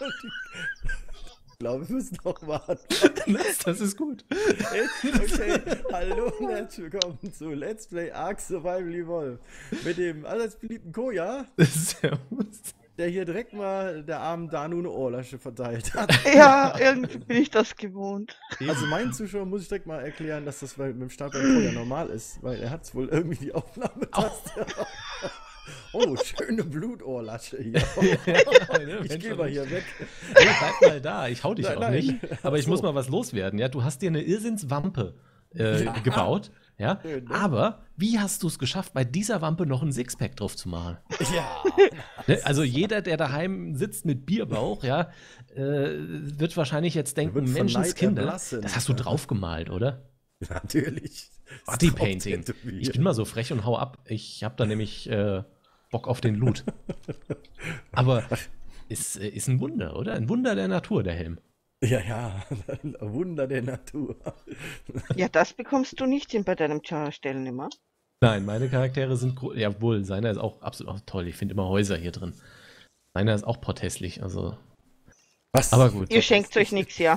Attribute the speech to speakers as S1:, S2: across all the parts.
S1: Ich glaube, wir müssen noch warten.
S2: Das, das ist gut.
S1: Okay, hallo und herzlich willkommen zu Let's Play Ark Survival Evolved. Mit dem allseits beliebten Koja,
S2: Servus.
S1: der hier direkt mal der armen Danu eine Ohrlasche verteilt hat.
S3: Ja, irgendwie bin ich das gewohnt.
S1: Also meinen Zuschauern muss ich direkt mal erklären, dass das bei, mit dem Start beim Koja normal ist, weil er hat wohl irgendwie die Aufnahmetaste. Oh, schöne Blutohrlasche hier. Ich gehe mal hier weg.
S2: Ja, bleib mal da, ich hau dich
S1: Nein,
S2: auch
S1: nein.
S2: nicht. Aber ich muss
S1: so.
S2: mal was loswerden. Ja, du hast dir eine Irrsinnswampe äh,
S1: Ja.
S2: gebaut. Ja,
S1: Schön, ne?
S2: aber wie hast du es geschafft, bei dieser Wampe noch ein Sixpack drauf zu machen?
S1: Ja.
S2: Ne? Also jeder, der daheim sitzt mit Bierbauch, ja, äh, wird wahrscheinlich jetzt denken, Menschenskinder,
S1: erblassen.
S2: das hast du draufgemalt, oder?
S1: Natürlich.
S2: Body
S1: Drauf
S2: Painting.
S1: tätowiert.
S2: Ich bin mal so frech und hau ab. Ich hab da nämlich äh, Bock auf den Loot. Aber ist, äh, ist ein Wunder, oder? Ein Wunder der Natur, der Helm.
S1: Ja, ja, ein Wunder der Natur.
S3: Ja, das bekommst du nicht hin bei deinem Stellen immer.
S2: Nein, meine Charaktere sind, gro- jawohl, seiner ist auch absolut auch toll. Ich finde immer Häuser hier drin. Seiner ist auch porthässlich, also.
S1: Was?
S2: Aber gut.
S3: Ihr schenkt euch nichts, ja.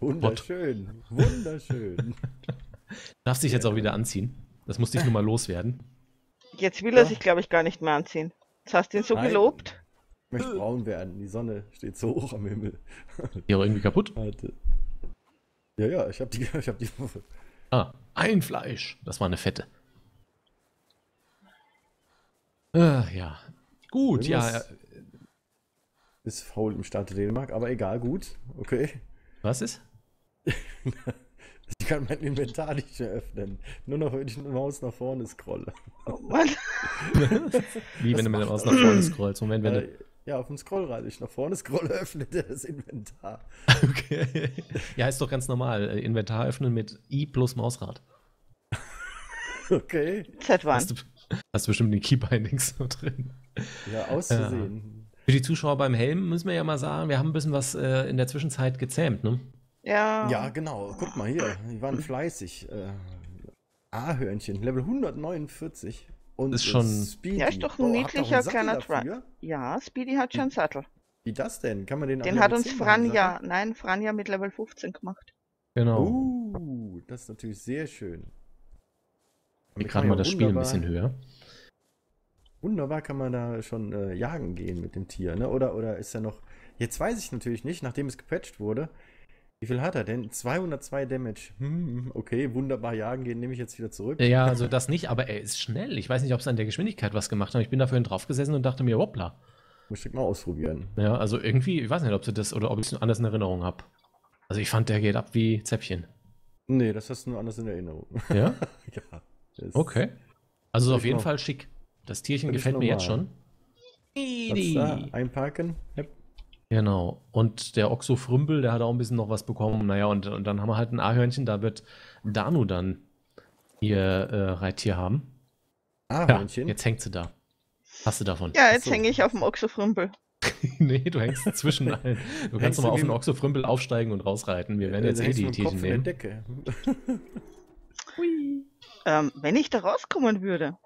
S1: Wunderschön, wunderschön.
S2: Darfst dich jetzt auch wieder anziehen. Das musste ich nur mal loswerden.
S3: Jetzt will er
S1: Ja.
S3: sich, glaube ich, gar nicht mehr anziehen. Jetzt hast du ihn so
S1: Nein.
S3: gelobt.
S1: Ich möchte braun werden. Die Sonne steht so hoch am Himmel.
S2: Hier auch irgendwie kaputt.
S1: Warte. Ja, ja, ich habe die, ich habe die.
S2: Ah, ein Fleisch. Das war eine fette. Ah, ja. Gut, ja.
S1: Ist faul im Staat Dänemark, aber egal, gut. Okay.
S2: Was ist?
S1: Ich kann mein Inventar nicht mehr öffnen. Nur noch, wenn ich mit der Maus nach vorne scrolle.
S3: Oh Mann.
S2: Wie
S1: Das
S2: wenn du mit dem
S1: macht
S2: Maus nach vorne scrollst. Moment, wenn du.
S1: Ja, auf dem Scrollrad. Ich nach vorne scrolle, öffnet er das Inventar.
S2: Okay. Ja, ist doch ganz normal. Äh, Inventar öffnen mit I plus Mausrad.
S1: Okay.
S3: Seit wann?
S2: Hast du, hast du bestimmt die Keybindings so drin.
S1: Ja, auszusehen.
S2: Für die Zuschauer beim Helm müssen wir ja mal sagen, wir haben ein bisschen was äh, in der Zwischenzeit gezähmt, ne?
S3: Ja.
S1: Ja, genau. Guck mal hier. Die waren fleißig. Äh, A-Hörnchen, Level 149. Und
S2: Ist schon-
S1: Speedy.
S3: Ja, ist doch ein
S1: Boah, hat
S3: niedlicher kleiner
S1: dafür?
S3: Ja, Speedy hat schon einen Sattel.
S1: Wie das denn? Kann man den
S3: Den hat uns
S1: 10 machen,
S3: Franja,
S1: Sattel?
S3: nein, Franja mit Level 15 gemacht.
S2: Genau.
S1: Uh, das ist natürlich sehr schön. Damit
S2: gerade
S1: kann
S2: mal
S1: man
S2: das Spiel ein
S1: wunderbar-
S2: bisschen höher.
S1: Wunderbar kann man da schon äh, jagen gehen mit dem Tier, ne? Oder, oder ist er noch. Jetzt weiß ich natürlich nicht, nachdem es gepatcht wurde. Wie viel hat er denn? 202 Damage. Hm, okay, wunderbar jagen gehen, nehme ich jetzt wieder zurück.
S2: Ja, also das nicht, aber er ist schnell. Ich weiß nicht, ob es an der Geschwindigkeit was gemacht hat. Ich bin da vorhin drauf gesessen und dachte mir, hoppla.
S1: Muss ich mal ausprobieren.
S2: Ja, also irgendwie, ich weiß nicht, ob sie das oder ob ich es anders in Erinnerung habe. Also ich fand, der geht ab wie Zäpfchen.
S1: Nee, das hast du nur anders in Erinnerung.
S2: Ja?
S1: ja.
S2: Okay. Also auf jeden
S1: noch-
S2: Fall schick. Das Tierchen gefällt mir jetzt schon.
S1: Was da? Einparken? Yep.
S2: Genau. Und der Oxo Frümbel, der hat auch ein bisschen noch was bekommen. Naja, und, und dann haben wir halt ein A-Hörnchen, da wird Danu dann ihr äh, Reittier haben. Ja,
S1: Ahornchen?
S2: jetzt hängt sie da. Hast du davon?
S3: Ja, jetzt
S1: so.
S3: hänge ich auf dem Oxofrümpel.
S2: nee, du hängst zwischen allen. Du kannst
S1: Hängst
S2: doch mal
S1: du
S2: auf den Oxo Frümbel aufsteigen und rausreiten. Wir werden jetzt
S1: da
S2: eh die
S1: der
S2: nehmen.
S1: Decke.
S3: Ähm, wenn ich da rauskommen würde,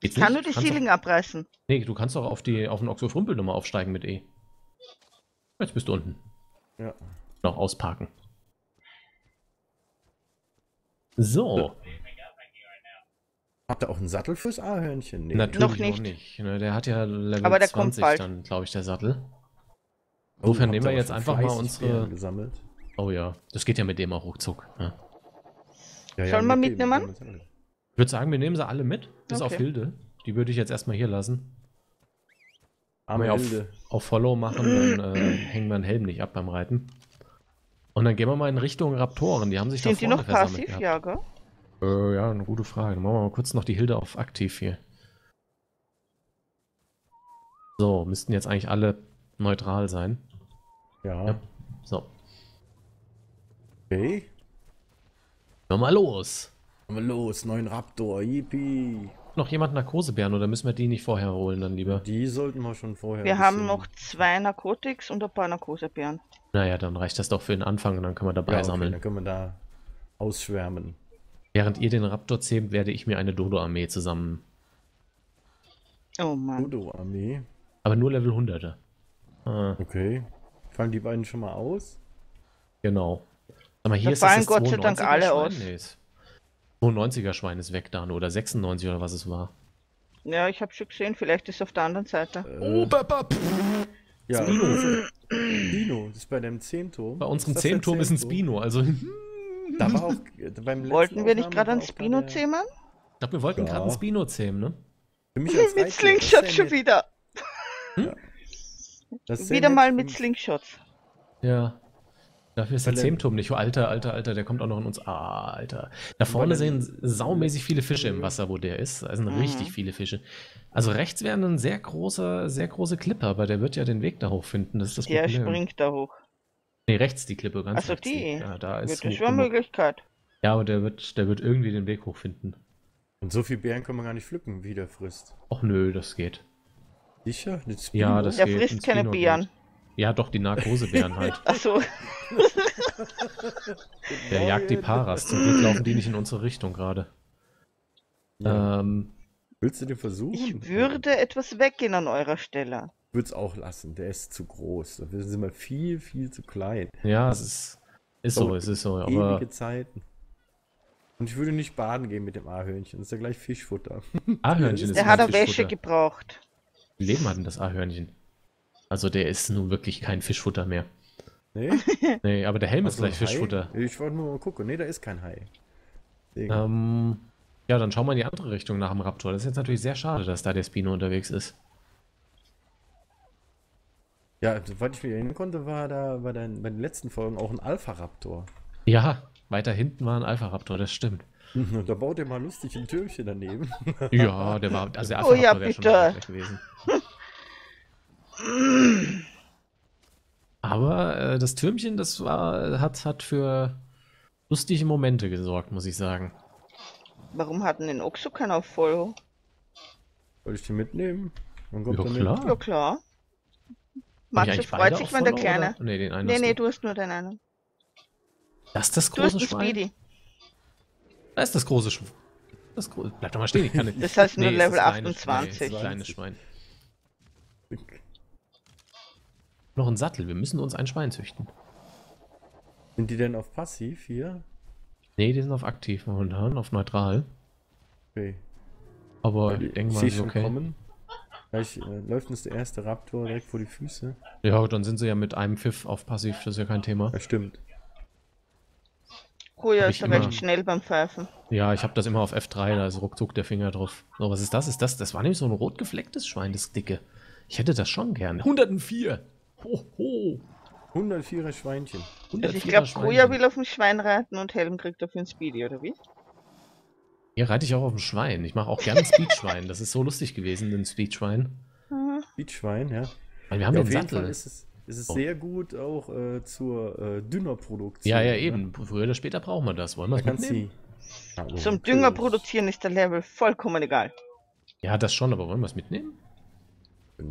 S2: Geht's
S3: ich kann
S2: nicht?
S3: nur die
S2: Kannst
S3: abreißen.
S2: Nee, du kannst doch auf, die, auf den Oxo Frümbel nochmal aufsteigen mit E. Jetzt bist du unten.
S1: Ja.
S2: Noch ausparken. So,
S1: Habt ihr auch einen Sattel fürs Ahörnchen? Nee.
S2: natürlich
S3: Noch
S2: noch nicht.
S3: nicht.
S2: Ne, der hat ja Level
S3: Aber der kommt
S2: 20
S3: bald.
S2: dann, glaube ich, der Sattel.
S1: Oh,
S2: Insofern nehmen
S1: ihr
S2: wir jetzt einfach mal unsere-
S1: gesammelt.
S2: Oh ja, das geht ja mit dem auch ruckzuck. Ja.
S1: Ja,
S3: Sollen wir
S1: mit dem-
S3: mitnehmen?
S2: Ich würde sagen, wir nehmen sie alle mit, bis auf
S3: Okay.
S2: Hilde. Die würde ich jetzt erstmal hier lassen.
S1: Arme
S2: wir auf,
S1: Hilde.
S2: Auf Follow machen, dann äh, hängen wir den Helm nicht ab beim Reiten. Und dann gehen wir mal in Richtung Raptoren. Die haben sich
S3: Sind
S2: da
S3: die
S2: vorne
S3: noch
S2: versammelt
S3: passiv?
S2: gehabt.
S3: Ja, gell?
S2: Äh, ja, eine gute Frage. Dann machen wir mal kurz noch die Hilde auf aktiv hier. So, müssten jetzt eigentlich alle neutral sein.
S1: Ja.
S2: Ja. So,
S1: Okay.
S2: hör mal los.
S1: Wir los, neuen Raptor, yippie.
S2: Noch jemand Narkosebären oder müssen wir die nicht vorher holen dann lieber?
S1: Die sollten wir schon vorher.
S3: Wir haben noch zwei Narkotics und ein paar Narkosebeeren.
S2: Naja, dann reicht das doch für den Anfang und dann können wir dabei
S1: ja, okay,
S2: sammeln.
S1: Dann können wir da ausschwärmen.
S2: Während ihr den Raptor zähmt, werde ich mir eine Dodo-Armee zusammen.
S3: Oh Mann.
S1: Udo-Armee.
S2: Aber nur Level 100er. Ah,
S1: Okay. Fallen die beiden schon mal aus?
S2: genau. Sag mal, hier
S3: Da
S2: ist
S3: fallen
S2: das
S3: Gott sei Dank
S2: 92er
S3: alle aus.
S2: Nee, ist 92er Schwein ist weg dann oder 96 oder was es war.
S3: Ja, ich habe schon gesehen, vielleicht ist es auf der anderen Seite.
S1: Äh,
S2: Papa.
S1: ja.
S2: Spino.
S1: Spino, das ist bei dem Zehnturm.
S2: Bei unserem Zehnturm ist ein? Spino, also ich
S1: Da war auch, äh, beim
S3: Wollten wir nicht gerade
S1: auch
S3: Spino
S1: der-
S3: zähmen?
S2: glaube, wir wollten
S1: Ja.
S2: gerade einen Spino zähmen, ne?
S1: Für mich als
S3: Mit
S1: ist
S3: schon
S1: ja
S3: wieder.
S1: ist sehr
S3: Wieder mal mit
S1: mich.
S3: Slingshots.
S2: Ja. Dafür ist der
S1: Weil er-
S2: Zehmturm nicht. Oh, Alter, alter, alter, der kommt auch noch in uns. Ah, Alter. Da vorne sehen saumäßig viele Fische im Wasser, wo der ist. Also
S3: Mhm.
S2: richtig viele Fische. Also rechts wäre ein sehr großer, sehr große Klippe, aber der wird ja den Weg da hoch finden. Das ist das
S3: Der
S2: Problem.
S3: springt da hoch.
S2: Nee, rechts die Klippe, ganz
S3: Ach so,
S2: rechts
S3: die.
S2: Ja, da ist
S3: das
S2: hoch
S3: schon. Möglichkeit.
S2: Ja, aber der wird, der wird irgendwie den Weg hochfinden.
S1: Und so viel Beeren kann man gar nicht pflücken, wie der frisst.
S2: Och nö, das geht.
S1: Sicher?
S2: Ja, das
S3: Der
S2: geht.
S3: frisst
S2: Ein
S3: keine Beeren.
S2: geht. Ja, doch, die Narkosebären halt.
S3: Achso,
S2: Der jagt die Paras. Zum Glück laufen die nicht in unsere Richtung gerade.
S1: Ja.
S2: Ähm,
S1: Willst du den versuchen?
S3: ich würde etwas weggehen an eurer Stelle.
S1: Ich würde es auch lassen. Der ist zu groß. Dafür sind wir viel, viel zu klein.
S2: ja, es ist, ist so, es ist so. Aber
S1: Ewige Zeiten. Und ich würde nicht baden gehen mit dem A-Hörnchen. Das ist ja gleich Fischfutter.
S2: A-Hörnchen ist
S3: Der hat eine Wäsche gebraucht.
S2: Wie Leben hat denn das A-Hörnchen? Also der ist nun wirklich kein Fischfutter mehr.
S1: Nee?
S2: Nee, aber der Helm ist
S1: Also
S2: gleich? Fischfutter.
S1: Ich wollte nur mal gucken. Nee, da ist kein Hai.
S2: Ähm, ja, dann schauen wir in die andere Richtung nach dem Raptor. Das ist jetzt natürlich sehr schade, dass da der Spino unterwegs ist.
S1: Ja, soweit ich mich erinnern konnte, war da bei den, bei den letzten Folgen auch ein Alpha-Raptor.
S2: Ja, weiter hinten war ein Alpha-Raptor, das stimmt.
S1: Da baut er mal lustig ein Türmchen daneben.
S2: Ja, der war, also der
S3: Oh ja,
S2: Alpha-Raptor wäre schon gewesen. Aber äh, das Türmchen, das war, hat, hat für lustige Momente gesorgt, muss ich sagen.
S3: Warum hatten den Oxo keinen auf Follow?
S1: Soll ich die mitnehmen? Dann kommt
S2: Ja,
S1: er mit.
S2: klar.
S3: Ja klar. Matze freut sich, wenn der Kleine.
S2: Oder? Nee, den einen
S3: Nee, nee,
S2: du.
S3: hast nur den einen.
S2: Das ist das große Schwein?
S3: Speedy.
S2: Da ist das große Schwein. Das gro Bleib doch mal stehen, ich kann nicht.
S3: Das heißt nur
S2: ist
S3: Level
S2: das kleine
S3: 28.
S2: Schwein. Nee, kleines Schwein. Noch ein Sattel, wir müssen uns ein Schwein züchten.
S1: Sind die denn auf passiv hier?
S2: Nee, die sind auf aktiv momentan, auf neutral.
S1: Okay.
S2: Aber
S1: ich
S2: ich denke mal, ist okay.
S1: kommen. Gleich äh, läuft uns der erste Raptor direkt vor die Füße.
S2: Ja, dann sind sie ja mit einem Pfiff auf passiv, das ist ja kein Thema.
S1: Ja, stimmt.
S3: Kuya
S2: Hab
S3: ist
S2: immer.
S3: recht schnell beim Pfeifen.
S2: Ja, ich habe das immer auf F3, da ist ruckzuck der Finger drauf. So, was ist das? Ist das? Das war nämlich so ein rot geflecktes Schwein, das dicke. Ich hätte das schon gern. 104! Ho, ho!
S1: 104er Schweinchen.
S3: Also ich
S2: 104er
S3: glaube. Kuya will auf dem Schwein reiten und Helm kriegt dafür ein Speedy, oder wie?
S2: Hier reite ich auch auf dem Schwein. Ich mache auch gerne ein Speedschwein. Das ist so lustig gewesen, ein Speedschwein.
S3: Mhm.
S1: Speedschwein, ja.
S2: Weil wir haben
S1: ja
S2: den
S1: auf jeden
S2: Sattel.
S1: Fall ist es, ist es
S2: Oh.
S1: sehr gut auch äh, zur äh, Düngerproduktion.
S2: ja, ja,
S1: ne?
S2: eben. Früher oder später brauchen wir das. Wollen wir
S1: Da
S2: es
S1: kannst
S2: mitnehmen?
S1: du. Ja, oh,
S3: Zum. Dünger produzieren ist der Level vollkommen egal.
S2: Ja, das schon, aber wollen wir es mitnehmen?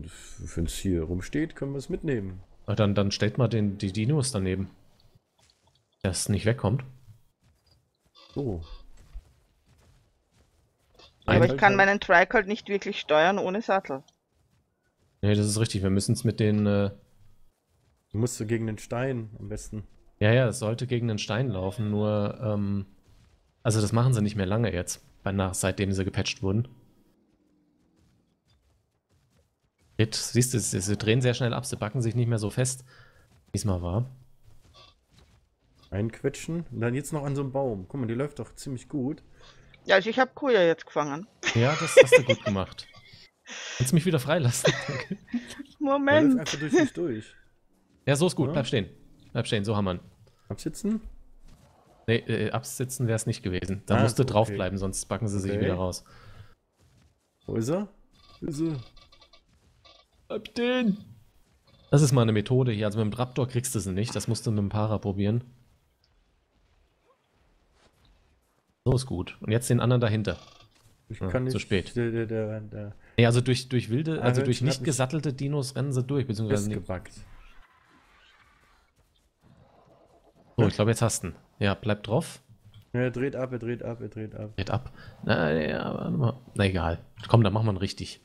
S1: Wenn es hier rumsteht, können wir es mitnehmen.
S2: Dann, dann stellt mal den, die Dinos daneben. Dass es nicht wegkommt.
S1: So.
S3: Aber ich kann meinen Trike halt nicht wirklich steuern ohne Sattel.
S2: Nee, das ist richtig. Wir müssen es mit den. Äh,
S1: Du musst so gegen den Stein am besten.
S2: ja, ja, es sollte gegen den Stein laufen, nur. Ähm, also, das machen sie nicht mehr lange jetzt. Nach, seitdem sie gepatcht wurden. Jetzt, siehst du, sie, sie drehen sehr schnell ab. Sie backen sich nicht mehr so fest, wie es mal war.
S1: Einquetschen. Und dann jetzt noch an so einem Baum. Guck mal, die läuft doch ziemlich gut.
S3: Ja, also ich habe Kuya jetzt gefangen.
S2: Ja, das hast du gut gemacht. Kannst du mich wieder freilassen?
S3: Moment.
S1: einfach durch mich durch.
S2: ja, so ist gut.
S1: Ja.
S2: Bleib stehen. Bleib stehen, so haben wir ihn.
S1: Absitzen?
S2: Nee, äh, absitzen wäre es nicht gewesen. Da
S1: Ah,
S2: musste
S1: so, okay.
S2: draufbleiben, sonst backen sie sich
S1: Okay.
S2: wieder raus.
S1: Wo ist er? Wo ist er?
S2: Stehen! Das ist mal eine Methode hier. Also mit dem Raptor kriegst du sie nicht. Das musst du mit dem Para probieren. So ist gut. Und jetzt den anderen dahinter.
S1: Ich
S2: Ja,
S1: kann
S2: zu
S1: nicht.
S2: spät.
S1: Der, der, der, der
S2: Nee, also durch, durch wilde,
S1: Ah,
S2: also durch nicht gesattelte Dinos rennen sie durch, beziehungsweise nicht.
S1: festgebackt.
S2: So, ich glaube, jetzt hast du ihn. Ja, bleib drauf.
S1: Ja, er dreht ab, er dreht ab, er dreht ab.
S2: Dreht ab. Na, ja. Na egal. Komm, dann machen wir ihn richtig.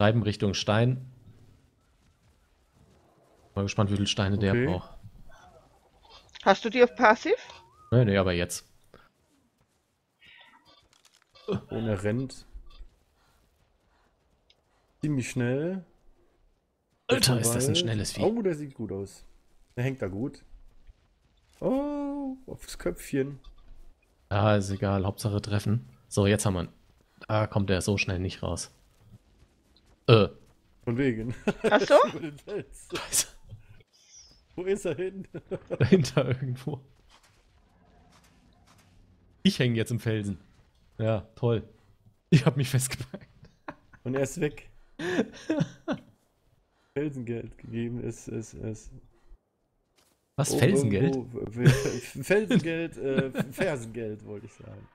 S2: Treiben Richtung Stein. Mal gespannt, wie viele Steine
S1: Okay.
S2: der braucht.
S3: Hast du die auf Passiv?
S2: Nee, nee, aber jetzt.
S1: Und er rennt. Ziemlich schnell.
S2: Alter, ist das ein schnelles Vieh.
S1: Oh, der sieht gut aus. Der hängt da gut. Oh, aufs Köpfchen.
S2: Ja, ist egal, Hauptsache treffen. So, jetzt haben wir ihn. Da kommt er so schnell nicht raus. Äh,
S1: Von wegen.
S3: Ach so?
S1: Wo ist er hin?
S2: Dahinter irgendwo. Ich hänge jetzt im Felsen. Ja, toll. Ich habe mich festgepackt.
S1: Und er ist weg. Felsengeld gegeben ist, ist, ist.
S2: Was?
S1: Oh,
S2: Felsengeld?
S1: oh, oh, F- Felsengeld, äh, Fersengeld wollte ich sagen.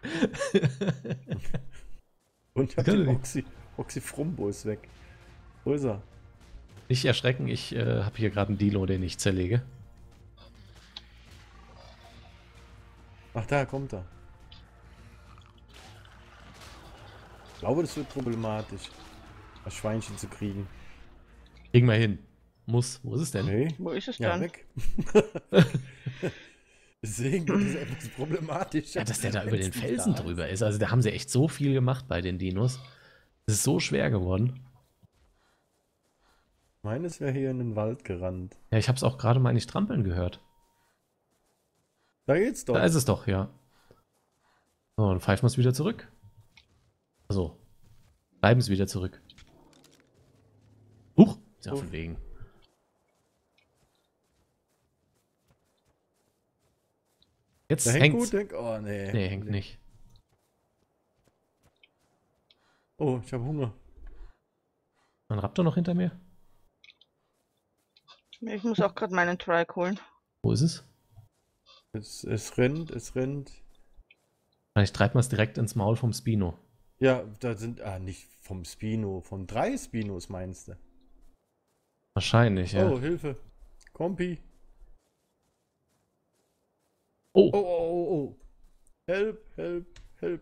S1: Und ich hab den. Oxy, Oxyfrumbo ist weg. Wo ist er?
S2: Nicht erschrecken, ich äh, habe hier gerade einen Dilo, den ich zerlege.
S1: Ach, da kommt er. Ich glaube, das wird problematisch, das Schweinchen zu kriegen.
S2: Kriegen wir hin. Muss. Wo ist es denn?
S1: Nee.
S3: Wo ist es
S1: Ja,
S3: dann?
S1: weg. Deswegen wird es etwas problematisch.
S2: Ja, dass der da über den Felsen drüber ist. Also da haben sie echt so viel gemacht bei den Dinos. Es ist so schwer geworden.
S1: Meines wäre hier in den Wald gerannt.
S2: Ja, ich habe es auch gerade mal nicht trampeln gehört.
S1: Da geht's doch.
S2: Da ist es doch, ja. So, dann pfeifen wir es wieder zurück. Also, bleiben es wieder zurück. Huch, ist ja
S1: Oh.
S2: von wegen. Jetzt
S1: Der hängt
S2: hängt's.
S1: gut, denk. Oh, nee.
S2: Nee, hängt nicht.
S1: Oh, ich habe Hunger.
S2: Ein Raptor noch hinter mir?
S3: Ich muss auch gerade meinen Trike holen.
S2: Wo ist es?
S1: Es, es rennt, es rennt.
S2: Vielleicht treibt man es direkt ins Maul vom Spino.
S1: Ja, da sind. Ah, nicht vom Spino, von drei Spinos meinst du.
S2: Wahrscheinlich, ja.
S1: Oh, Hilfe. Kompi.
S2: Oh,
S1: Oh, oh, oh, oh. Help, help, help.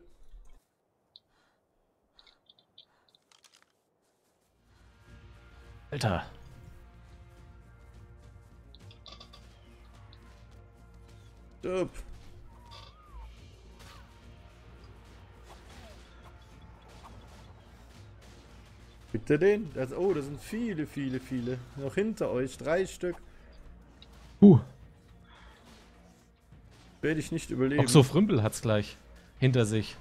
S2: Alter.
S1: Stirb. Ihr den? Das, oh, das sind viele, viele, viele. Noch hinter euch. Drei Stück.
S2: Uh,
S1: Werde ich nicht überleben.
S2: Oxo Frümpel hat's gleich hinter sich.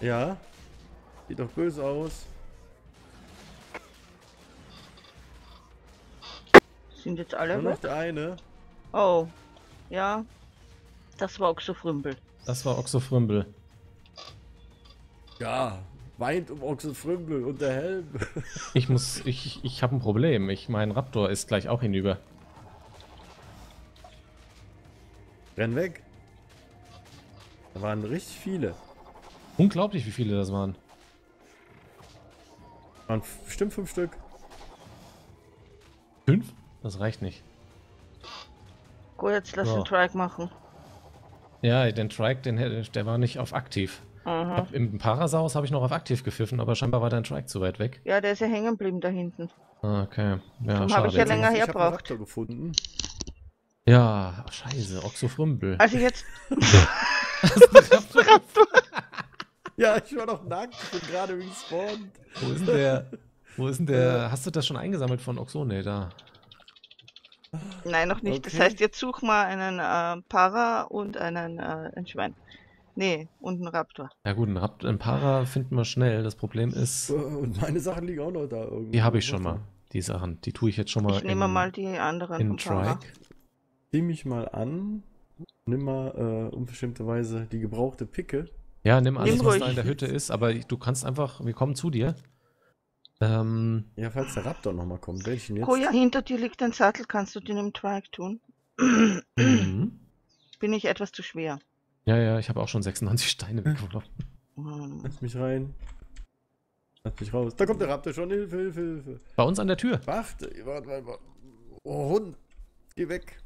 S1: Ja. Sieht doch böse aus.
S3: Sind jetzt alle
S1: Nur
S3: weg?
S1: noch der eine.
S3: Oh. Ja. Das war Frümpel.
S2: Das war Oxo Frümpel.
S1: Ja. Weint um Ochsenfrümpel und der Helm.
S2: Ich muss, ich, ich habe ein Problem. Ich, mein Raptor ist gleich auch hinüber.
S1: Renn weg. Da waren richtig viele.
S2: Unglaublich, wie viele das waren.
S1: Waren bestimmt fünf Stück.
S2: Fünf? Das reicht nicht.
S3: Gut, jetzt lass
S2: So.
S3: den Trike machen.
S2: Ja, den Trike, den, hätte- der war nicht auf aktiv.
S3: Aha.
S2: Hab, Im Parasaurus habe ich noch auf aktiv gepfiffen, aber scheinbar war dein Trike zu weit weg.
S3: Ja, der ist ja hängen geblieben da hinten.
S2: Ah, Okay, ja,
S3: Darum hab
S2: schade.
S3: ich ja länger
S1: ich hab einen
S3: herbraucht.
S1: Gefunden.
S2: Ja, scheiße, Oxofrümpel.
S3: Also jetzt.
S1: Ja, ich war noch nackt. Ich bin gerade respawned.
S2: Wo ist denn der? Wo ist denn der? Hast du das schon eingesammelt von Oxo? Nee, da.
S3: Nein, noch nicht. Das
S1: Okay.
S3: heißt, jetzt such mal einen äh, Para und einen äh, ein Schwein. Nee, und einen Raptor.
S2: Ja gut, ein, Rapt ein Para finden wir schnell. Das Problem ist,
S1: Und meine Sachen liegen auch noch da irgendwo.
S2: die habe ich schon mal. Die Sachen, die tue ich jetzt schon mal
S3: Ich nehme mal die anderen
S2: in. Trike.
S1: Zieh mich mal an. Nimm mal äh, unbestimmterweise die gebrauchte Picke.
S2: Ja, nimm alles,
S3: Nimm
S2: was da in der Hütte ist, aber du kannst einfach, wir kommen zu dir. Ähm,
S1: Ja, falls der Raptor nochmal kommt. Welchen jetzt?
S3: Oh ja, hinter dir liegt ein Sattel. Kannst du den im Trike tun?
S2: mhm.
S3: Bin ich etwas zu schwer?
S2: Ja, ja, ich habe auch schon 96 Steine weggeworfen.
S3: Hm.
S1: Lass mich rein. Lass mich raus. Da kommt der Raptor schon. Hilfe, Hilfe, Hilfe.
S2: Bei uns an der Tür.
S1: Warte, warte, warte. warte. Oh, Hund. Geh weg.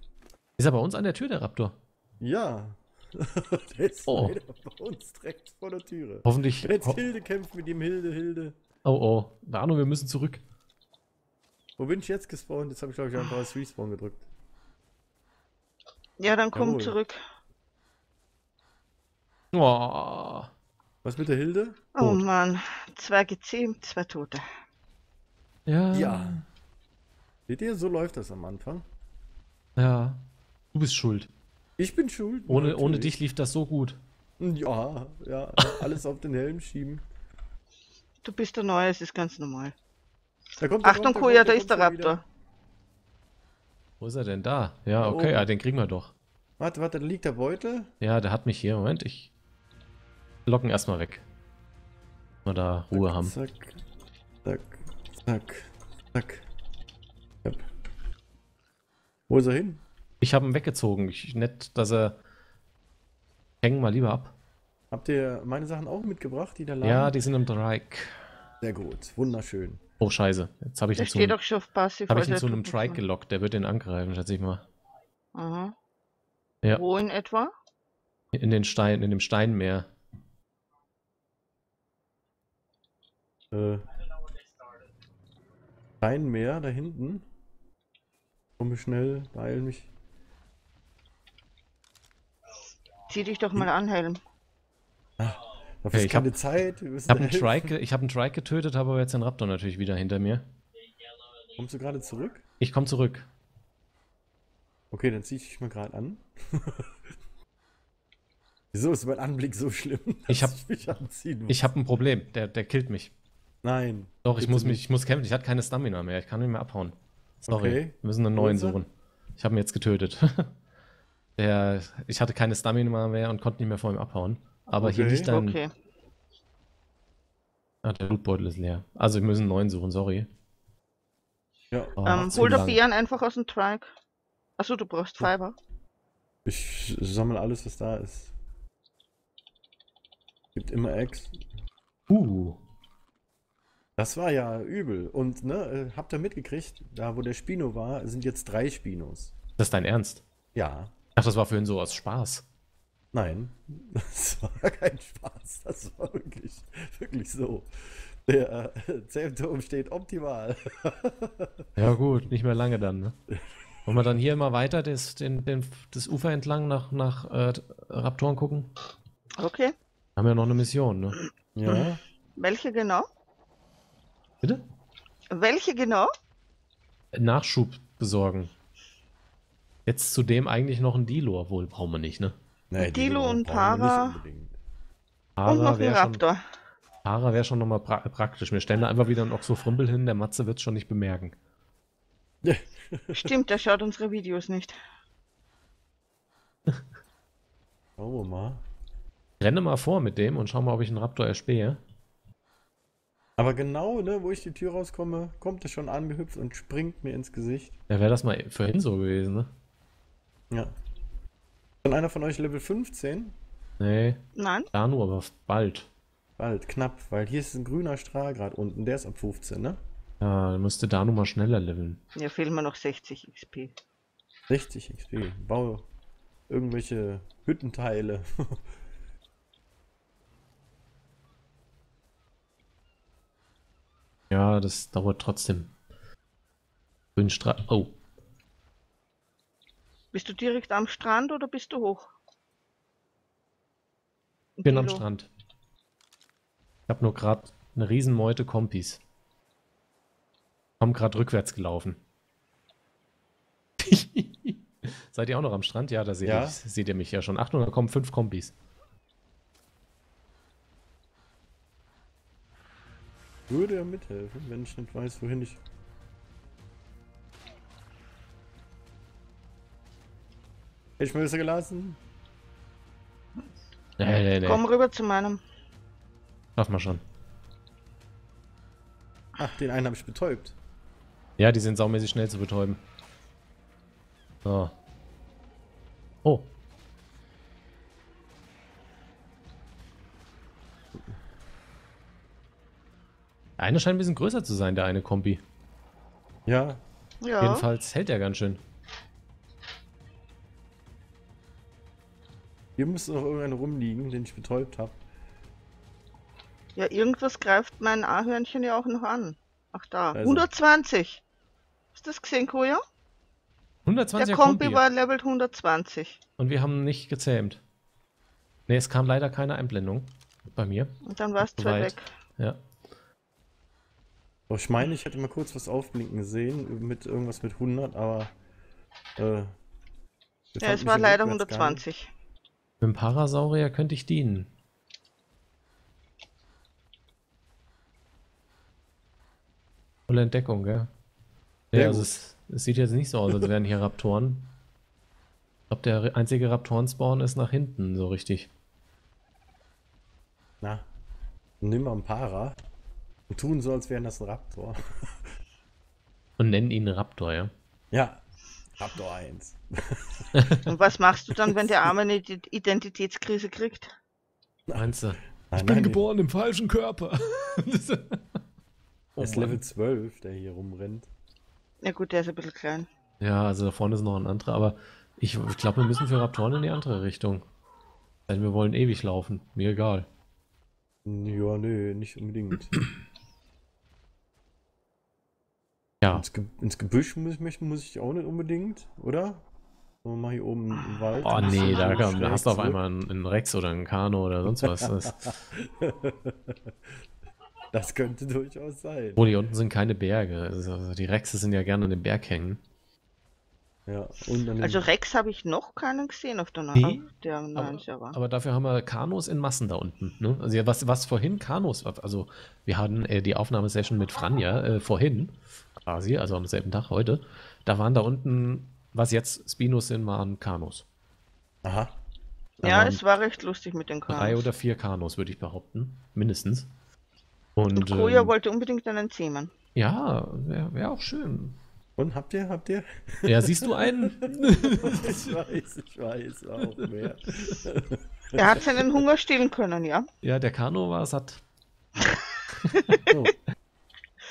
S2: Ist er bei uns an der Tür, der Raptor?
S1: Ja. der ist
S2: Oh.
S1: leider bei uns direkt vor der Türe.
S2: Hoffentlich.
S1: Jetzt
S2: Ho
S1: Hilde kämpft mit ihm, Hilde, Hilde.
S2: Oh, oh. Ahnung, wir müssen zurück.
S1: Wo bin ich jetzt gespawnt? Jetzt habe ich, glaube ich, einfach das Respawn gedrückt.
S3: Ja, dann komm
S1: Jawohl.
S3: zurück.
S2: Oh.
S1: Was mit der Hilde?
S3: Oh
S2: Tot.
S3: Mann, zwei gezähmt, zwei Tote.
S2: Ja.
S1: Ja. Seht ihr, so läuft das am Anfang.
S2: Ja. Du bist schuld.
S1: Ich bin schuld.
S2: Ohne, ohne dich lief das so gut.
S1: Ja, ja, alles auf den Helm schieben.
S3: Du bist der Neue, es ist ganz normal.
S1: Da kommt, da
S3: Achtung,
S1: kommt, da
S3: Koja,
S1: kommt,
S3: da ist der
S1: er wieder.
S3: Raptor.
S2: Wo ist er denn da? Ja,
S1: Da
S2: okay, ja, den kriegen wir doch.
S1: Warte, warte, da liegt der Beutel.
S2: Ja, der hat mich hier. Moment, ich locken erstmal weg. Mal da Ruhe haben.
S1: Zack, zack, zack, zack. Yep. Wo ist er hin?
S2: Ich habe ihn weggezogen. Ich, nett, dass er. Hängen mal lieber ab.
S1: Habt ihr meine Sachen auch mitgebracht, die da lagen?
S2: Ja, die sind im Trike.
S1: Sehr gut, wunderschön.
S2: Oh, scheiße. Jetzt habe ich
S3: auf Passiv.
S2: hab ich ihn zu einem Trike gelockt. Der wird den angreifen, schätze ich mal.
S3: Aha.
S2: Ja.
S3: Wo in etwa?
S2: In den Stein, in dem Steinmeer.
S1: Äh, Steinmeer da hinten. Komm schnell, beeil mich.
S3: Zieh dich doch mal an, Helm.
S1: Dafür
S2: Okay,
S1: ist
S2: ich hab-
S1: keine Zeit. Wir
S2: Ich habe einen. Trike, ich hab einen Trike getötet, habe aber jetzt den Raptor natürlich wieder hinter mir.
S1: Kommst du gerade zurück?
S2: Ich komme zurück.
S1: Okay, dann zieh ich dich mal gerade an. Wieso ist mein Anblick so schlimm?
S2: Ich hab-
S1: mich anziehen muss?
S2: Ich habe ein Problem. Der, der killt mich.
S1: Nein.
S2: Doch, ich muss mich, ich muss kämpfen. Ich hatte keine Stamina mehr. Ich kann nicht mehr abhauen. Sorry.
S1: Okay.
S2: Wir müssen einen neuen
S1: ist
S2: suchen. Ich habe ihn jetzt getötet. Der, ich hatte keine Stamina mehr und konnte nicht mehr vor ihm abhauen. Aber hier
S1: Okay.
S2: liegt ein.
S3: Okay.
S2: Ah, der Blutbeutel ist leer. Also, wir müssen einen neuen suchen, sorry.
S1: Ja,
S2: Oh,
S3: ähm, hol doch. Bären einfach aus dem Trike. Achso, du brauchst Fiber.
S1: ich sammle alles, was da ist. Gibt immer Eggs.
S2: Uh.
S1: Das war ja übel. Und, ne, äh, habt ihr mitgekriegt, da wo der Spino war, sind jetzt drei Spinos.
S2: Das ist dein Ernst?
S1: Ja.
S2: Ach, das war vorhin so aus Spaß.
S1: Nein, das war kein Spaß. Das war wirklich, wirklich so. Der äh, Zähmturm steht optimal.
S2: Ja, gut, nicht mehr lange dann, ne? Wollen wir dann hier immer weiter das, den, den, das Ufer entlang nach, nach äh, Raptoren gucken?
S3: Okay.
S2: Haben ja noch eine Mission, ne?
S1: Ja.
S3: Welche genau?
S2: Bitte?
S3: Welche genau?
S2: Nachschub besorgen. Jetzt zudem eigentlich noch ein Dilo, wohl brauchen wir nicht, ne?
S1: Nee,
S3: Dilo und Para.
S1: unbedingt.
S3: Und noch ein
S2: wär schon,
S3: Raptor.
S2: Para wäre schon nochmal pra praktisch. Wir stellen da einfach wieder einen Oxofrimbel hin, der Matze wird es schon nicht bemerken.
S3: Stimmt, der schaut unsere Videos nicht.
S1: Schauen wir mal.
S2: Renne mal vor mit dem und schau mal, ob ich einen Raptor erspähe.
S1: Aber genau, ne, wo ich die Tür rauskomme, kommt er schon angehüpft und springt mir ins Gesicht.
S2: Ja, wäre das mal vorhin so gewesen, ne?
S1: Ja. Schon einer von euch Level 15?
S2: Nee,
S3: Nein?
S2: da nur, aber bald.
S1: Bald, knapp, weil hier ist ein grüner Strahl gerade unten, der ist ab 15, ne?
S2: Ja, dann müsste Danu mal schneller leveln.
S3: Ja, fehlen mir noch 60 XP.
S1: 60 XP. Bau irgendwelche Hüttenteile.
S2: Ja, das dauert trotzdem. Grünstra oh,
S3: Bist du direkt am Strand oder bist du hoch?
S2: ich bin am. Strand. Ich habe nur gerade eine Riesenmeute Kompis. Komm gerade rückwärts gelaufen. Seid ihr auch noch am Strand? Ja, da seht,
S1: Ja.
S2: Ihr, seht ihr mich ja schon. Achtung, da kommen fünf Kompis.
S1: Würde er mithelfen, wenn ich nicht weiß, wohin ich. Ich besser gelassen?
S2: Nee, nee, nee.
S3: Komm rüber zu meinem.
S2: Schaffen wir schon.
S1: Ach, den einen habe ich betäubt.
S2: Ja, die sind saumäßig schnell zu betäuben. So. Oh. Der eine scheint ein bisschen größer zu sein, der eine Kombi.
S1: Ja,
S3: Ja.
S2: Jedenfalls hält er ganz schön.
S1: Hier müsste noch irgendeiner rumliegen, den ich betäubt habe.
S3: Ja, irgendwas greift mein A-Hörnchen ja auch noch an. Ach da.
S1: Also.
S3: 120. Hast du das gesehen, Koja?
S2: 120er
S3: Der Kombi
S2: Kombi.
S3: war Level 120.
S2: Und wir haben nicht gezähmt. Ne, es kam leider keine Einblendung bei mir.
S3: Und dann war es
S2: Zu
S3: zwei weg.
S2: Ja.
S1: Oh, ich meine, ich hätte mal kurz was aufblinken sehen mit irgendwas mit 100, aber. Äh,
S3: Ja, es war leider
S1: Rückwärtsgang-
S3: 120.
S2: Mit dem Parasaurier könnte ich dienen. Volle Entdeckung, gell? Ja, also es, es sieht jetzt nicht so aus, als wären hier Raptoren. Ich glaube, der einzige Raptoren-Spawn ist nach hinten, so richtig.
S1: Na, nimm mal ein Para und tun so, als wären das ein Raptor.
S2: Und nennen ihn Raptor, ja?
S1: Ja, Raptor 1.
S3: Und was machst du dann, wenn der Arme eine Ide- Identitätskrise kriegt?
S2: Meinst du?
S1: Nein, nein,
S2: im falschen Körper. Das- Oh
S1: ist
S2: Mann.
S1: Level 12, der hier rumrennt.
S3: Ja gut, der ist ein bisschen klein.
S2: Ja, also da vorne ist noch ein anderer, aber ich, ich glaube, wir müssen für Raptoren in die andere Richtung. Denn wir wollen ewig laufen. Mir egal.
S1: Ja, nee, nicht unbedingt.
S2: Ja,
S1: Ins, Ge ins Gebüsch muss muss ich auch nicht unbedingt, oder? Wollen wir mal hier oben im Wald.
S2: Oh nee, da,
S1: so
S2: komm, da hast du auf einmal einen, einen Rex oder einen Kano oder sonst was. Das,
S1: könnte durchaus sein.
S2: obwohl hier unten sind keine Berge. Also die Rexe sind ja gerne an den Berg hängen.
S1: Ja, und an
S3: Also Rex habe ich noch keinen gesehen auf der,
S2: Nee,
S3: nee, der neuen Server.
S2: Aber dafür haben wir Kanos in Massen da unten. Ne? Also was, was vorhin Kanos, also wir hatten äh, die Aufnahmesession mit Franja äh, vorhin, quasi, also am selben Tag heute. Da waren da unten, was jetzt Spinos sind, waren Kanos.
S1: aha. Da
S3: ja, es war recht lustig mit den
S2: Drei
S3: Kanus.
S2: oder vier Kanos, würde ich behaupten. Mindestens. Und,
S3: Und Koja
S2: ähm,
S3: wollte unbedingt einen Ziemen.
S2: ja, wäre wär auch schön.
S1: Und habt ihr, habt ihr?
S2: Ja, siehst du einen?
S1: ich weiß, ich weiß auch mehr.
S3: Er hat seinen Hunger stillen können, ja.
S2: ja, der Kano war satt.
S1: Oh,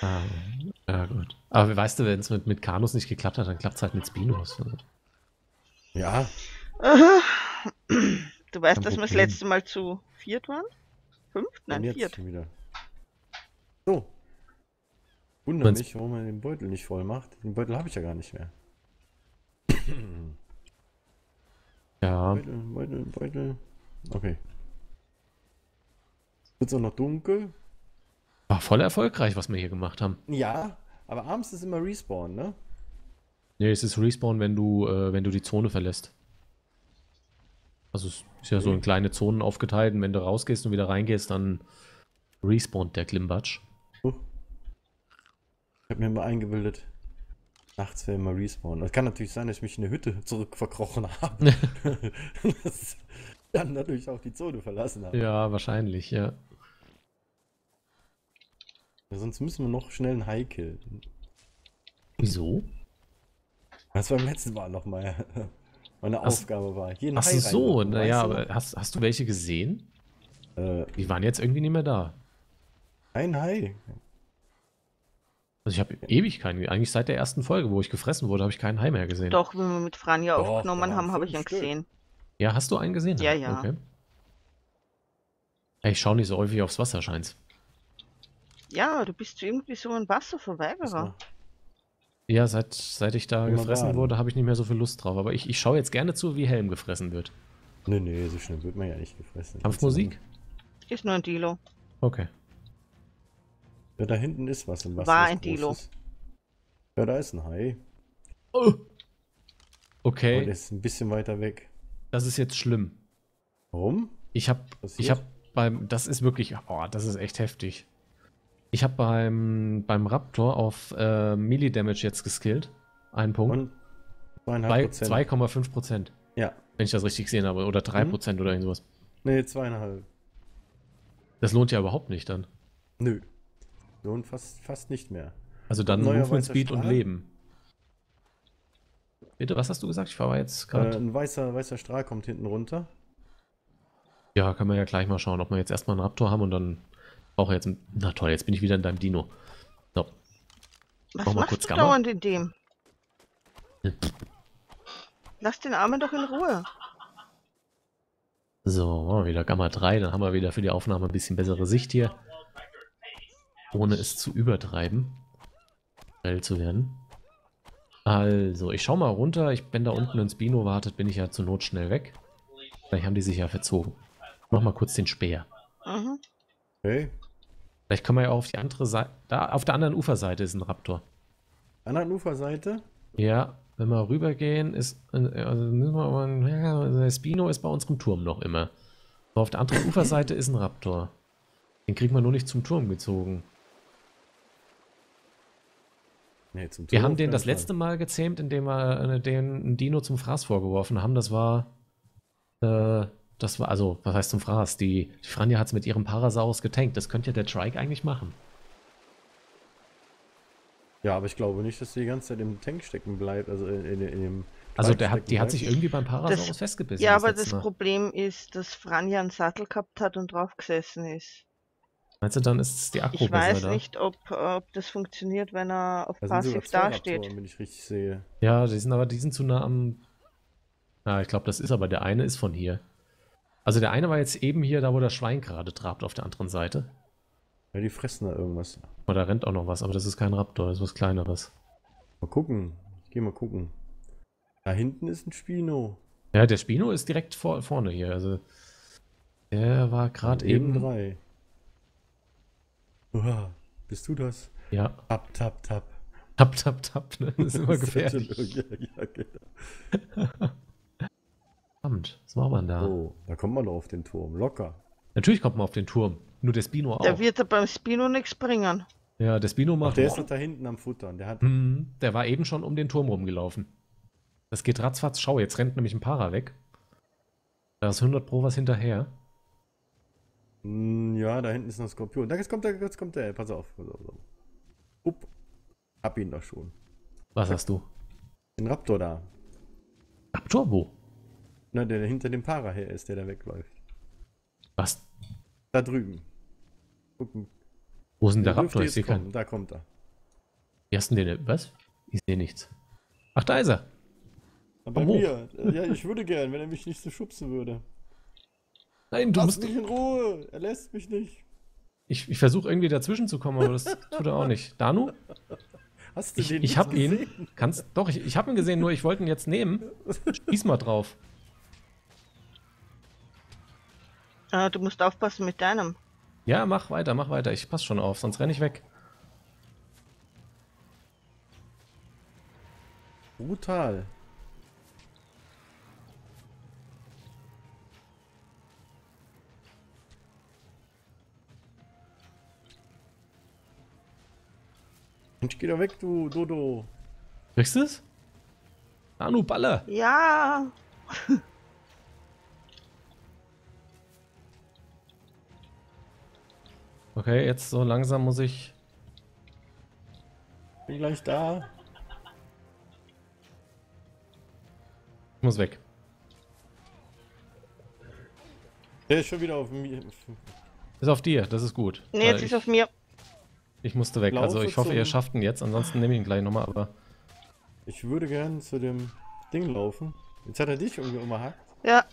S2: Ah, ja, gut. Aber weißt du, wenn es mit, mit Kanos nicht geklappt hat, dann klappt es halt mit Spinos.
S1: ja,
S3: Du weißt,
S1: Kein
S3: dass wir das letzte Mal zu viert waren? Fünft? Nein, viert.
S1: wieder. So. Wundert
S2: Meinst-
S1: mich, warum man den Beutel nicht voll macht. Den Beutel habe ich ja gar nicht mehr.
S2: Ja,
S1: Beutel, Beutel, Beutel. Okay. Wird auch noch dunkel.
S2: War voll erfolgreich, was wir hier gemacht haben.
S1: Ja, aber abends ist immer Respawn, ne?
S2: Nee, es ist Respawn, wenn du, äh, wenn du die Zone verlässt. Also es ist ja so in kleine Zonen aufgeteilt und wenn du rausgehst und wieder reingehst, dann respawnt der Klimbatsch.
S1: Uh. Ich habe mir mal eingebildet. Nachts wäre immer Respawn. Es kann natürlich sein, dass ich mich in eine Hütte zurückverkrochen habe. dann natürlich auch die Zone verlassen habe.
S2: Ja, wahrscheinlich, ja.
S1: Sonst müssen wir noch schnell einen Hai killen.
S2: Wieso?
S1: Das war beim letzten Mal nochmal meine
S2: Ach-
S1: Aufgabe war. Hier einen
S2: Ach
S1: Hai
S2: so, naja, aber hast, hast du welche gesehen?
S1: Äh,
S2: Die waren jetzt irgendwie nicht mehr da.
S1: ein Hai.
S2: Also ich habe ewig keinen, eigentlich seit der ersten Folge, wo ich gefressen wurde, habe ich keinen Hai mehr gesehen.
S3: Doch, wenn wir mit Franja
S1: Doch,
S3: aufgenommen haben, habe ich ihn
S1: Stück.
S3: gesehen.
S2: Ja, hast du einen gesehen?
S3: Ja, ja.
S2: Okay. Ja, Ich schaue nicht so häufig aufs Wasser, scheint's.
S3: Ja, du bist irgendwie so ein Wasserverweigerer.
S2: Ja, seit, seit ich da
S1: Immer
S2: gefressen
S1: baden.
S2: wurde, habe ich nicht mehr so viel Lust drauf. Aber ich, ich schaue jetzt gerne zu, wie Helm gefressen wird.
S1: Nee, nee, so schnell wird man ja nicht gefressen.
S2: Kampfmusik?
S3: Ist nur ein Dilo.
S2: Okay.
S1: Ja, da hinten ist was im Wasser.
S3: War
S1: was
S3: ein Dilo.
S1: Großes. Ja, da ist ein Hai.
S2: Oh. Okay,
S1: der ist ein bisschen weiter weg.
S2: das ist jetzt schlimm.
S1: Warum?
S2: Ich habe ich habe beim das ist wirklich oh, das ist echt heftig. Ich habe beim beim Raptor auf äh, Melee Damage jetzt geskillt. Ein Punkt.
S1: Und zweieinhalb
S2: Bei
S1: Prozent.
S2: 2,5 Prozent,
S1: Ja.
S2: wenn ich das richtig gesehen habe oder 3
S1: Mhm.
S2: Prozent oder irgendwas.
S1: Nee, zweieinhalb.
S2: Das lohnt ja überhaupt nicht dann.
S1: Nö. Lohnt fast, fast nicht mehr.
S2: Also dann
S1: Neuer
S2: Movement Speed und
S1: Strahl?
S2: Leben. Bitte, was hast du gesagt? Ich war jetzt
S1: Äh,
S2: gerade.
S1: ein weißer, weißer Strahl kommt hinten runter.
S2: ja, können wir ja gleich mal schauen, ob wir jetzt erstmal einen Raptor haben und dann brauche jetzt. Na toll, jetzt bin ich wieder in deinem Dino. So.
S3: Was
S2: Mach mal
S3: machst
S2: kurz
S3: du
S2: Gamma.
S3: dauernd in dem? Lass den Armen doch in Ruhe.
S2: So, wieder Gamma 3, dann haben wir wieder für die Aufnahme ein bisschen bessere Sicht hier. Ohne es zu übertreiben. Grell zu werden. Also, ich schau mal runter. Ich, wenn da unten ein Spino wartet, bin ich ja zur Not schnell weg. Vielleicht haben die sich ja verzogen. Mach mal kurz den Speer.
S3: Mhm.
S1: Okay.
S2: Vielleicht können wir ja auch auf die andere Seite. Da, auf der anderen Uferseite ist ein Raptor.
S1: Anderen Uferseite?
S2: Ja, wenn wir rübergehen, ist. Also müssen wir aber, ja, der Spino ist bei unserem Turm noch immer. Aber auf der anderen Uferseite ist ein Raptor. Den kriegen wir nur nicht zum Turm gezogen.
S1: Nee, zum
S2: Wir
S1: Tor
S2: haben den das
S1: Fall.
S2: letzte Mal gezähmt, indem wir äh, den Dino zum Fraß vorgeworfen haben. Das war. Äh, das war, also, was heißt zum Fraß? Die, die Franja hat es mit ihrem Parasaurus getankt. Das könnte ja der Trike eigentlich machen.
S1: Ja, aber ich glaube nicht, dass die die ganze Zeit im Tank stecken bleibt. Also in, in, in dem.
S2: Also, der hat, die hat
S1: bleibt.
S2: sich irgendwie beim Parasaurus
S3: Das-
S2: festgebissen.
S3: Ja, aber
S2: letzte
S3: das
S2: Mal.
S3: Problem ist, dass Franja einen Sattel gehabt hat und drauf gesessen ist.
S2: Meinst du, dann ist es die Akku
S3: Ich weiß
S2: da?
S3: nicht, ob, ob das funktioniert, wenn er auf
S1: Da
S3: passiv dasteht.
S1: Raptoren, wenn ich richtig sehe.
S2: Ja, die sind aber, die sind zu nah am. Ja, ich glaube, das ist aber der eine ist von hier. Also der eine war jetzt eben hier, da wo das Schwein gerade trabt auf der anderen Seite.
S1: Ja, die fressen da irgendwas.
S2: Und da rennt auch noch was, aber das ist kein Raptor, das ist was kleineres.
S1: Mal gucken. Ich geh mal gucken. Da hinten ist ein Spino.
S2: Ja, der Spino ist direkt vor, vorne hier. Also der war gerade
S1: Eben
S2: eben.
S1: drei. Uah, bist du das?
S2: Ja,
S1: Tap, tap, tap.
S2: tap, tap, tap. Ne? Das ist immer gefährlich.
S1: Ja, ja, genau.
S2: Verdammt, was macht man da?
S1: Oh, da kommt man doch auf den Turm. Locker.
S2: Natürlich kommt man auf den Turm. Nur der Spino auch.
S3: Der wird beim Spino nichts bringen.
S2: ja, der Spino
S1: Ach,
S2: macht.
S1: der ist doch da hinten am Futtern. Der hat.
S2: Hm, der war eben schon um den Turm rumgelaufen. Das geht ratzfatz. Schau, jetzt rennt nämlich ein Para weg. Da ist 100 Pro was hinterher.
S1: Hm, ja, da hinten ist noch ein Skorpion. Da jetzt kommt der, jetzt kommt der. Pass auf. Pass auf. pass auf. Upp. Hab ihn doch schon.
S2: Was hast du?
S1: Den Raptor da.
S2: Raptor wo?
S1: Na, der hinter dem Para her ist, der da wegläuft.
S2: Was?
S1: Da drüben. Gucken.
S2: Wo denn der
S1: dürfte
S2: Raptor? Ich sehe keinen.
S1: Da kommt er.
S2: Wie hast du denn den? Was? Ich sehe nichts. Ach, da ist er.
S1: Aber bei
S2: Wo?
S1: mir. Ja, ich würde gern, wenn er mich nicht so schubsen würde.
S2: Nein, du
S1: Lass
S2: musst.
S1: mich in Ruhe. Er lässt mich nicht.
S2: Ich, ich versuche irgendwie dazwischen zu kommen, aber das tut er auch nicht. Danu?
S1: Hast du
S2: Ich,
S1: den
S2: ich
S1: nicht
S2: hab ihn. Kannst. Doch, ich, ich hab ihn gesehen, nur ich wollte ihn jetzt nehmen. Schieß mal drauf.
S3: Äh, du musst aufpassen mit deinem.
S2: Ja, mach weiter, mach weiter. Ich pass schon auf, sonst renne ich weg.
S1: Brutal. Mensch, geh doch weg, du Dodo.
S2: Kriegst du es? Danu, Baller!
S3: Ja,
S2: Okay, jetzt so langsam muss ich.
S1: Bin gleich da.
S2: Ich muss weg.
S1: Der ist schon wieder auf mir.
S2: Ist auf dir, das ist gut.
S3: nee, jetzt
S2: ich,
S3: ist auf mir.
S2: ich musste weg. Also ich hoffe, ihr schafft ihn jetzt, ansonsten nehme ich ihn gleich nochmal, aber.
S1: Ich würde gern zu dem Ding laufen. Jetzt hat er dich irgendwie umgehackt.
S3: Ja,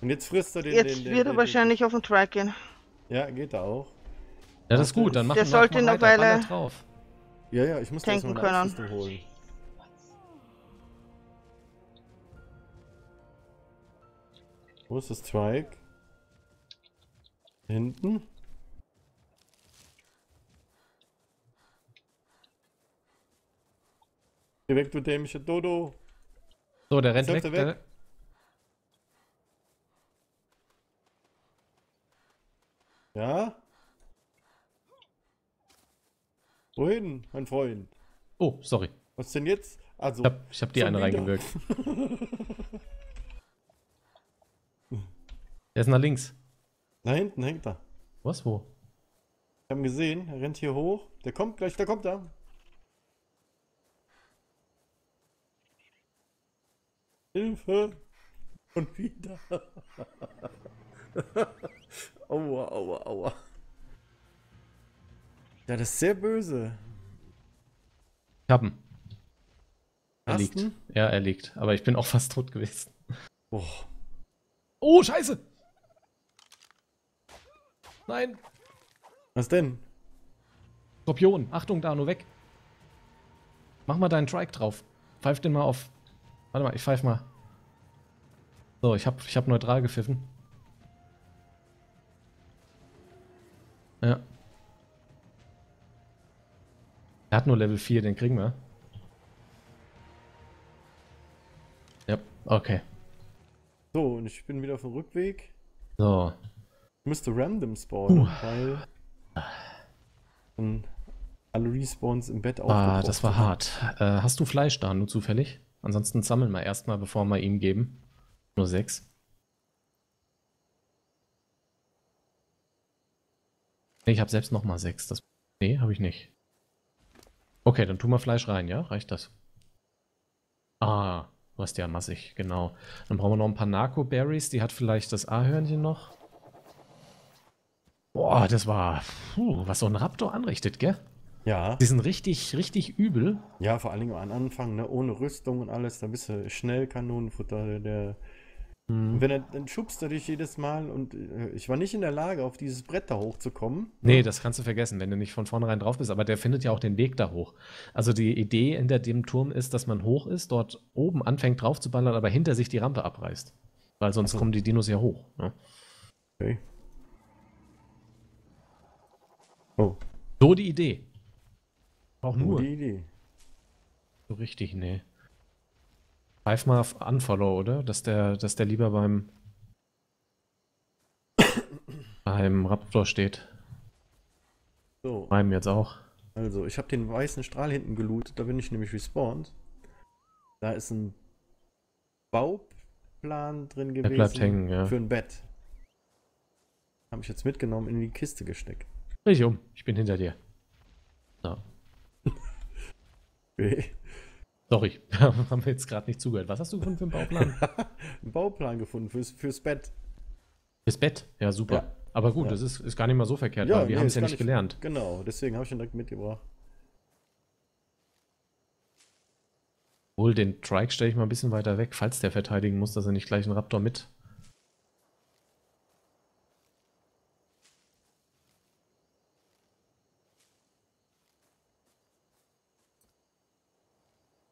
S1: Und jetzt frisst er den.
S3: jetzt
S1: den, den,
S3: wird er
S1: den,
S3: wahrscheinlich auf den Track gehen.
S1: Ja, geht da auch.
S2: Ja, das ist gut, dann mach
S3: Der
S2: mach
S3: sollte
S2: mal
S3: eine
S2: weiter, drauf.
S1: Ja, ja, ich muss erst mal eine holen. Wo ist das Trike? Hinten? Geh weg, du dämliche Dodo.
S2: So, der rennt
S1: Jetzt
S2: weg.
S1: weg.
S2: Der,
S1: Ja? Wohin, mein Freund?
S2: oh, sorry.
S1: Was denn jetzt? Also,
S2: Ich hab, ich hab dir
S1: Schon
S2: eine
S1: wieder.
S2: reingewirkt. Der ist nach links.
S1: da hinten hängt er.
S2: Was, wo?
S1: Ich hab ihn gesehen, er rennt hier hoch. Der kommt gleich, da kommt er. Hilfe! Und wieder. aua, aua, aua. Ja, das ist sehr böse.
S2: Ich hab ihn. Er liegt.
S1: ihn?
S2: Ja, er liegt. Aber ich bin auch fast tot gewesen.
S1: Boah.
S2: Oh, scheiße! Nein!
S1: Was denn?
S2: Skorpion, Achtung, Dano, weg! Mach mal deinen Trike drauf. pfeif den mal auf. Warte mal, ich pfeif mal. So, ich hab, ich hab neutral gepfiffen. Ja. Er hat nur Level 4, den kriegen wir. Ja, okay.
S1: So, und ich bin wieder auf dem Rückweg.
S2: So.
S1: Ich müsste random spawnen,
S2: Uh.
S1: weil dann alle Respawns im Bett
S2: Ah, das war hart. Äh, hast du Fleisch da, nur zufällig? Ansonsten sammeln wir erstmal, bevor wir ihm geben. Nur sechs. Nee, ich habe selbst noch mal sechs. Das, nee, habe ich nicht. Okay, dann tun wir Fleisch rein, ja? Reicht das? Ah, du hast ja massig, genau. Dann brauchen wir noch ein paar Narco-Berries. Die hat vielleicht das A-Hörnchen noch. Boah, das war, puh, was so ein Raptor anrichtet, gell?
S1: Ja,
S2: Die sind richtig, richtig übel.
S1: ja, vor allen Dingen am Anfang, ne, ohne Rüstung und alles, da bist du schnell Kanonenfutter, der,
S2: Hm.
S1: Und wenn er, dann schubst er dich jedes Mal und äh, ich war nicht in der Lage, auf dieses Brett da hochzukommen.
S2: Nee, das kannst du vergessen, wenn du nicht von vornherein drauf bist. Aber der findet ja auch den Weg da hoch. Also die Idee hinter dem Turm ist, dass man hoch ist, dort oben anfängt drauf zu ballern, aber hinter sich die Rampe abreißt. Weil sonst
S1: Ach so.
S2: kommen die Dinos ja hoch. Ne?
S1: Okay. Oh,
S2: So die Idee. Auch nur.
S1: gute Idee.
S2: So richtig, nee. Pfeif mal auf Unfollow, oder? Dass der, dass der lieber beim beim Raptor steht.
S1: So,
S2: Meinem jetzt auch.
S1: also ich habe den weißen Strahl hinten gelootet, da bin ich nämlich respawned. Da ist ein Bauplan drin
S2: Der
S1: gewesen
S2: bleibt hängen, ja.
S1: für ein Bett. Habe ich jetzt mitgenommen in die Kiste gesteckt.
S2: Dreh dich um. Ich bin hinter dir. So.
S1: Okay.
S2: Sorry, haben wir jetzt gerade nicht zugehört. Was hast du gefunden für einen Bauplan?
S1: Einen Bauplan gefunden fürs, fürs Bett.
S2: Fürs Bett. Ja, super.
S1: Ja.
S2: Aber gut,
S1: Ja.
S2: das ist, ist gar nicht mal so verkehrt, weil wir
S1: nee,
S2: haben es ja nicht gelernt.
S1: Genau, deswegen habe ich ihn direkt mitgebracht.
S2: Wohl, den Trike stelle ich mal ein bisschen weiter weg, falls der verteidigen muss, dass er nicht gleich einen Raptor mit.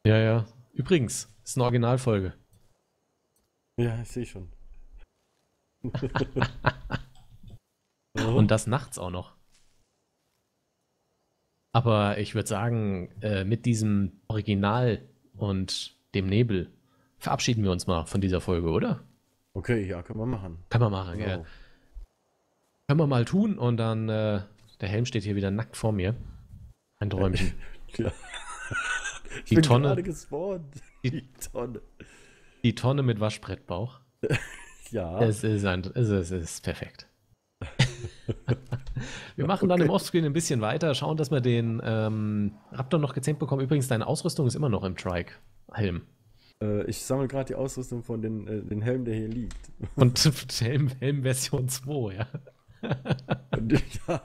S2: Ja, ja. Übrigens, ist eine Originalfolge.
S1: Ja, ich sehe schon.
S2: Und das nachts auch noch. Aber ich würde sagen, äh, mit diesem Original und dem Nebel verabschieden wir uns mal von dieser Folge, oder?
S1: okay, ja, können wir machen.
S2: Kann man machen,
S1: So.
S2: gell? Können wir mal tun und dann, äh, der Helm steht hier wieder nackt vor mir. Ein Träumchen.
S1: Ja. Ich
S2: Die
S1: bin
S2: Tonne.
S1: gerade gespawnt. Die Tonne.
S2: Die Tonne mit Waschbrettbauch.
S1: Ja.
S2: Es ist, ein, es ist, es ist perfekt. wir machen dann im Offscreen ein bisschen weiter, schauen, dass wir den ähm, Raptor noch gezähmt bekommen. Übrigens, deine Ausrüstung ist immer noch im Trike-Helm.
S1: Äh, ich sammle gerade die Ausrüstung von den, äh, den Helm, der hier liegt.
S2: Und Helm, Helm Version 2, ja.
S1: Und, ja,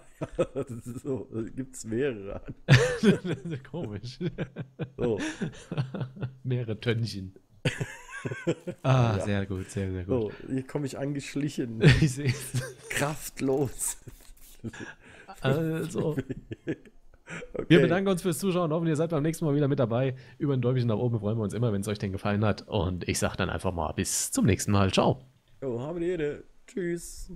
S1: das ist so. Gibt es mehrere.
S2: das ist komisch.
S1: So,
S2: Mehrere Tönnchen. Ah,
S1: Ja.
S2: sehr gut, sehr, sehr gut.
S1: so hier komme ich angeschlichen.
S2: Ich sehe es.
S1: kraftlos.
S2: Also,
S1: Okay.
S2: wir bedanken uns fürs Zuschauen. Hoffen, ihr seid beim nächsten Mal wieder mit dabei. Über ein Däumchen nach oben freuen wir uns immer, wenn es euch denn gefallen hat. Und ich sage dann einfach mal bis zum nächsten Mal. Ciao.
S1: Jo, habe die. Tschüss.